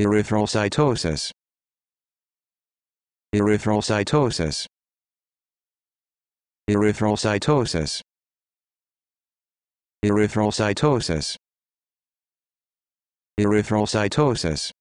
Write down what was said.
erythrocytosis erythrocytosis erythrocytosis erythrocytosis erythrocytosis